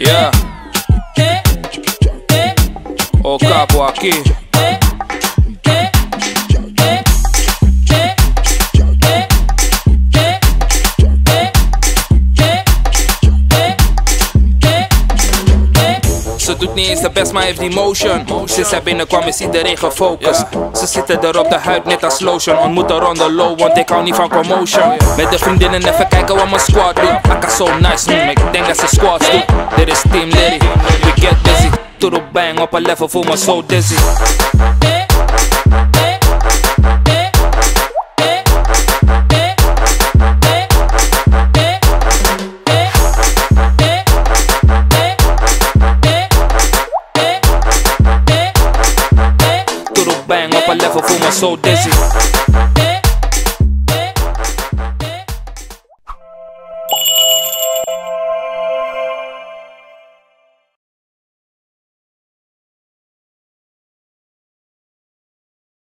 Yeah. O capo aqui. Ze doet niet eens de best, maar heeft die motion. Sinds zij binnenkwam is iedereen gefocust. Ze zitten er op de huid net als lotion. Ontmoet er on the low, want ik hou niet van commotion. Met de vriendinnen even kijken wat mijn squad doet. Akka so nice, mm, ik that's a squad scoop. That is team lady. We get dizzy to the bang up a level for my so dizzy. To bang up a level for my so dizzy.